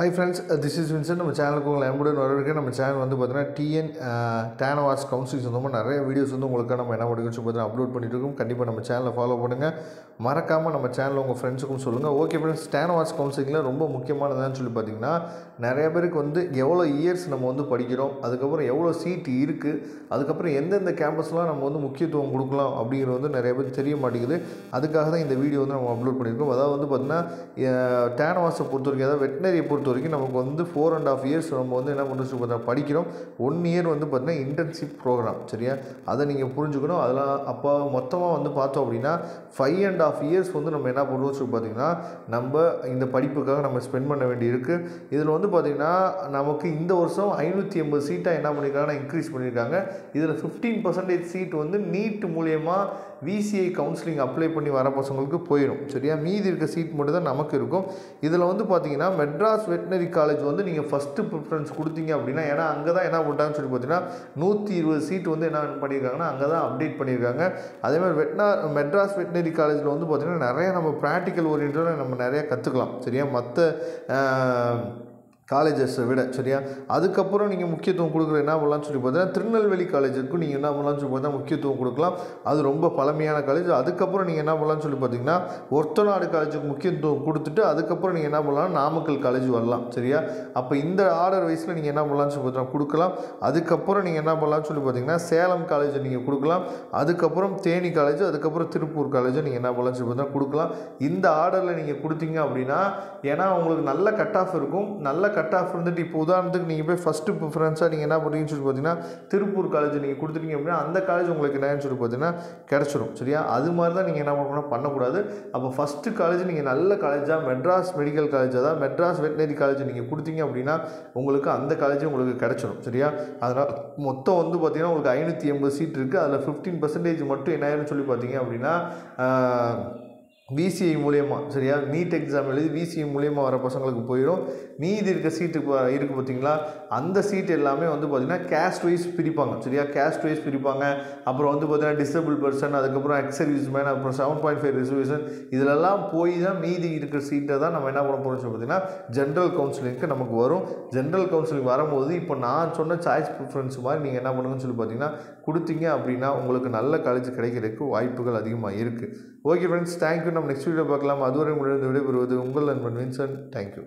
Hi friends this is Vinson நம்ம சேனலுக்கு உங்களை எம்புடன் வரவேற்க நம்ம சேனல் வந்து பார்த்தீங்கன்னா டிஎன் டேன் அவார்ட்ஸ் கவுன்சிலிங் சொந்தமாக நிறைய வீடியோஸ் வந்து உங்களுக்கு நம்ம என்ன பண்ணுறோம் பார்த்தீங்கன்னா அப்லோட் பண்ணிட்டு இருக்கோம் கண்டிப்பாக நம்ம சேனலை ஃபாலோ பண்ணுங்கள் மறக்காமல் நம்ம சேனலில் உங்கள் ஃப்ரெண்ட்ஸுக்கும் சொல்லுங்கள் ஓகே ஃப்ரெண்ட்ஸ் டேன் அவார்ட்ஸ் கவுன்சிலிங்கில் ரொம்ப முக்கியமானதுன்னு சொல்லி பார்த்தீங்கன்னா நிறைய பேருக்கு வந்து எவ்வளோ இயர்ஸ் நம்ம வந்து படிக்கிறோம் அதுக்கப்புறம் எவ்வளோ சீட் இருக்குது அதுக்கப்புறம் எந்தெந்த கேம்பஸ்லாம் நம்ம வந்து முக்கியத்துவம் கொடுக்கலாம் அப்படிங்கிறது வந்து நிறைய பேருக்கு தெரிய மாட்டேங்குது. அதுக்காக தான் இந்த வீடியோ வந்து நம்ம அப்லோட் பண்ணியிருக்கோம். அதாவது வந்து பார்த்தீங்கன்னா டேனவாஸை பொறுத்த வரைக்கும் அதாவது வெட்டினரியை பொறுத்த வரைக்கும் நமக்கு வந்து ஃபோர் அண்ட் ஆஃப் இயர்ஸ் நம்ம வந்து என்ன பண்ணுறோம் பார்த்தீங்கன்னா படிக்கிறோம். ஒன் இயர் வந்து பார்த்திங்கன்னா இன்டர்ன்ஷிப் ப்ரோக்ராம் சரியா? அதை நீங்கள் புரிஞ்சுக்கணும். அதெல்லாம் அப்போ மொத்தமாக வந்து பார்த்தோம் அப்படின்னா ஃபைவ் அண்ட் ஆஃப் இயர்ஸ் வந்து நம்ம என்ன பண்ணுவோம் சொல்லி பார்த்தீங்கன்னா நம்ம இந்த படிப்புக்காக நம்ம ஸ்பெண்ட் பண்ண வேண்டியிருக்கு. இதில் வந்து பார்த்திங்கன்னா நமக்கு இந்த வருஷம் ஐநூற்றி எண்பது சீட்டாக என்ன பண்ணியிருக்காங்கன்னா இன்க்ரீஸ் பண்ணியிருக்காங்க. இதில் ஃபிஃப்டீன் பர்சன்டேஜ் சீட் வந்து நீட் மூலியமாக விசிஐ கவுன்சிலிங் அப்ளை பண்ணி வர பசங்களுக்கு போயிடும் சரியா? மீதி இருக்க சீட் மட்டும் தான் நமக்கு இருக்கும். இதில் வந்து பார்த்தீங்கன்னா மெட்ராஸ் வெட்டினரி காலேஜ் வந்து நீங்கள் ஃபஸ்ட்டு ப்ரிஃபரன்ஸ் கொடுத்தீங்க அப்படின்னா ஏன்னா அங்கே தான் என்ன பண்ணிட்டாங்கன்னு சொல்லி பார்த்தீங்கன்னா நூற்றி இருபது சீட் வந்து என்ன பண்ணியிருக்காங்கன்னா அங்கே தான் அப்டேட் பண்ணியிருக்காங்க அதேமாதிரி வெட்னா மெட்ராஸ் வெட்டினரி காலேஜில் வந்து பார்த்திங்கன்னா நிறைய நம்ம ப்ராக்டிக்கல் ஓரியன்டாக நம்ம நிறைய கற்றுக்கலாம் சரியா? மற்ற காலேஜஸை விட சரியா? அதுக்கப்புறம் நீங்கள் முக்கியத்துவம் கொடுக்குற என்ன பண்ணலாம்னு சொல்லி பார்த்தீங்கன்னா திருநெல்வேலி காலேஜுக்கும் நீங்கள் என்ன பண்ணலாம்னு சொல்லி பார்த்தீங்கன்னா முக்கியத்துவம் கொடுக்கலாம். அது ரொம்ப பழமையான காலேஜ் அதுக்கப்புறம் நீங்கள் என்ன பண்ணலாம்னு சொல்லி பார்த்தீங்கன்னா ஒர்த்தநாடு காலேஜுக்கு முக்கியத்துவம் கொடுத்துட்டு அதுக்கப்புறம் நீங்கள் என்ன பண்ணலாம் நாமக்கல் காலேஜ் வரலாம் சரியா? அப்போ இந்த ஆர்டர் வயசில் நீங்கள் என்ன பண்ணலாம்னு சொல்லி பார்த்தீங்கன்னா கொடுக்கலாம். அதுக்கப்புறம் நீங்கள் என்ன பண்ணலாம்னு சொல்லி பார்த்தீங்கன்னா சேலம் காலேஜ் நீங்கள் கொடுக்கலாம். அதுக்கப்புறம் தேனி காலேஜ் அதுக்கப்புறம் திருப்பூர் காலேஜ் நீங்கள் என்ன பண்ணலாம்னு சொல்லி பார்த்தீங்கன்னா கொடுக்கலாம். இந்த ஆர்டரில் நீங்கள் கொடுத்தீங்க அப்படின்னா ஏன்னா உங்களுக்கு நல்ல கட் ஆஃப் இருக்கும். நல்ல கட் ஆஃப் இருந்துட்டு இப்போ உதாரணத்துக்கு நீங்கள் போய் ஃபஸ்ட்டு ப்ரிஃபரன்ஸாக நீங்கள் என்ன பண்ணுறீங்கன்னு சொல்லி பார்த்தீங்கன்னா திருப்பூர் காலேஜ் நீங்கள் கொடுத்துட்டீங்க அப்படின்னா அந்த காலேஜ் உங்களுக்கு என்னன்னு சொல்லி பார்த்தீங்கன்னா கிடச்சிரும் சரியா? அது மாதிரி தான் நீங்கள் என்ன பண்ணணும் பண்ணக்கூடாது. அப்போ ஃபஸ்ட்டு காலேஜ் நீங்கள் நல்ல காலேஜாக மெட்ராஸ் மெடிக்கல் காலேஜ் அதாவது மெட்ராஸ் வெட்டினரி காலேஜ் நீங்கள் கொடுத்தீங்க அப்படின்னா உங்களுக்கு அந்த காலேஜ் உங்களுக்கு கிடச்சிரும் சரியா? அதனால் மொத்தம் வந்து பார்த்தீங்கன்னா உங்களுக்கு ஐநூற்றி எண்பது சீட் இருக்குது அதில் ஃபிஃப்டீன் பர்சன்டேஜ் மட்டும் என்ன ஆயிரும்னு சொல்லி பார்த்தீங்க அப்படின்னா விசிஐ மூலயமா சரியா? நீட் எக்ஸாம் எழுதி விசிஐ மூலியமாக வர பசங்களுக்கு போயிடும். மீதி இருக்க சீட்டு இருக்குது பார்த்தீங்களா அந்த சீட் எல்லாமே வந்து பார்த்திங்கன்னா கேஸ்ட் வைஸ் பிரிப்பாங்க சரியா? கேஸ்ட் வைஸ் பிரிப்பாங்க. அப்புறம் வந்து பார்த்திங்கன்னா டிசபிள் பர்சன் அதுக்கப்புறம் எக்ஸ் சர்வீஸ் மேன் அப்புறம் செவன் பாயிண்ட் ஃபைவ் ரிசர்வேஷன் இதிலெல்லாம் போய் தான் மீதி இருக்கிற சீட்டை தான் நம்ம என்ன பண்ண போகிறோம் சொல்லி ஜென்ரல் கவுன்சிலிங்க்கு நமக்கு வரும். ஜென்ரல் கவுன்சிலிங் வரும்போது இப்போ நான் சொன்ன சாய்ஸ் ப்ரிஃபரன்ஸ் மாதிரி நீங்கள் என்ன பண்ணுங்கன்னு சொல்லி பார்த்தீங்கன்னா கொடுத்தீங்க அப்படின்னா உங்களுக்கு நல்ல காலேஜ் கிடைக்கிறதுக்கு வாய்ப்புகள் அதிகமாக இருக்குது ஓகே ஃப்ரெண்ட்ஸ் தேங்க்யூ நம்ம நெக்ஸ்ட் வீடியோ பார்க்கலாம். அதுவரை முடிவு விடைபெறுவது உங்கள் நண்பன் வின்சன். தேங்க்யூ